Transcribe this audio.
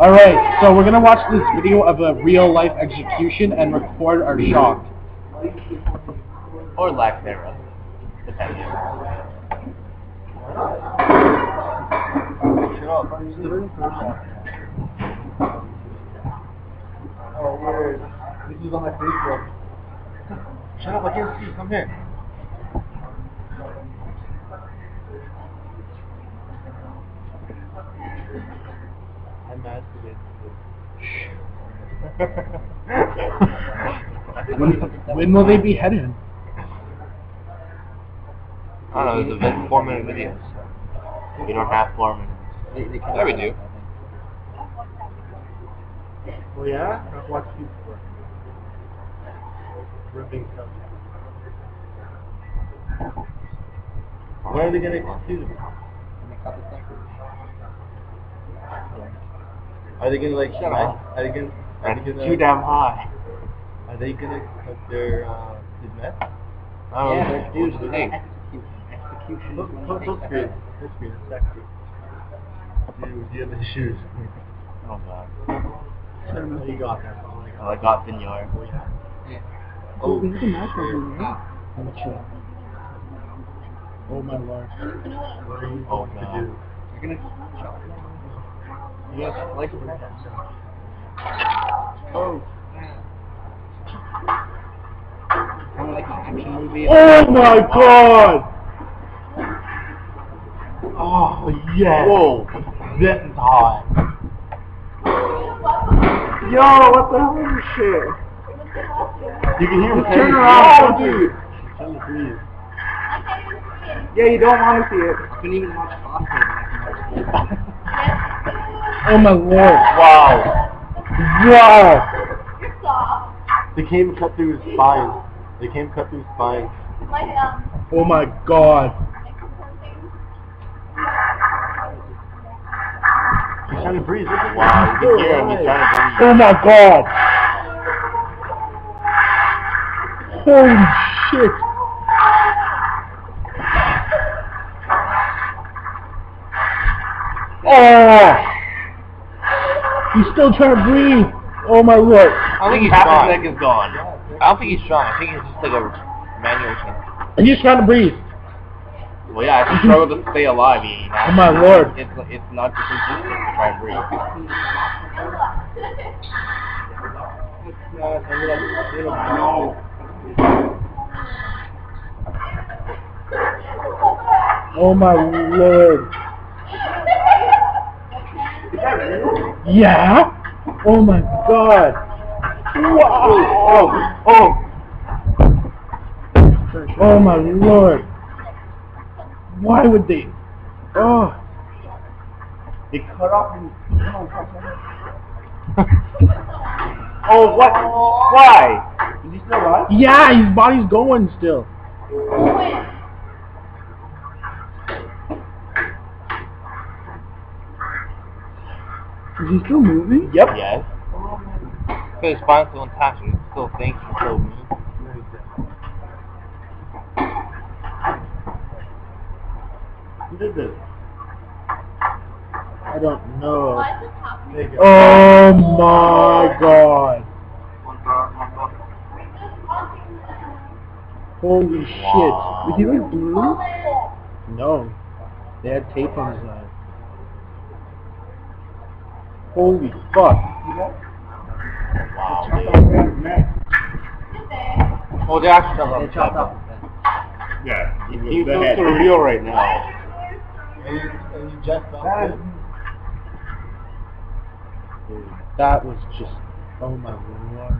Alright, so we're gonna watch this video of a real life execution and record our shock. Or lack thereof. Depending. Oh, weird. This is on my Facebook. Shut up, I can't see. Come here. I masturbated. When, when will they be headed? I don't know, it's a vid- four minute videos. We don't have four minutes. Yeah, we do. Oh yeah? I've watched you before. Ripping stuff. Why are they gonna execute him? Are they gonna like Shut up. Are they gonna? Are they gonna? too damn high. Are they gonna cut their uh, his meth? Oh, Yeah, let's dude, do hey. execution. Look, look, look screen. Look screen. It's sexy. Dude, do you have the shoes? Oh god. What you got there? Oh my Oh, I got Vignor. Oh, this is a nice one, right? I'm sure. Oh my lord. What are you Oh, going to no. do? You're gonna. Yes, oh. I like it. Oh. Kind of like an action movie. Oh my god! Oh, yes. Whoa. This is hot. Yo, what the hell is this shit? You can hear me. Turn around, "Oh, dude." Tell me, please. Yeah, you don't want to see it. I couldn't even watch Foster. Oh my lord. Wow. Wow. They came and cut through his spine. They came and cut through his spine. Like, um, Oh my god. He's trying to breathe. Wow, you can hear him. He's trying to Oh my god. Holy shit. Oh. He's still trying to breathe. Oh my lord. I don't think he's Half strong. his neck is gone. I don't think he's strong. I think he's just like a manual thing. He's trying to breathe. Well, yeah, if you struggle to stay alive, you have Oh my to. lord. It's it's not just insistent to try and breathe. Oh my lord. Yeah? Oh my god. Wow. Oh. Oh Oh my lord. Why would they? Oh. They cut off his... Oh, what? Why? Is he still alive? Yeah, his body's going still. Is he still moving? Yep. Yes. Because his spine's still intact. He's still thinking, still moving. Who did this? I don't know. why is this happening? There you go. Oh my god. Holy Wow. Is he like blue? shit. No. They had tape on his eye. Holy fuck. Wow, dude. Oh, they actually chopped off They his chopped head. off his head. Yeah. He's looks so real right now. And you, just found. Dude, that was just, oh my lord.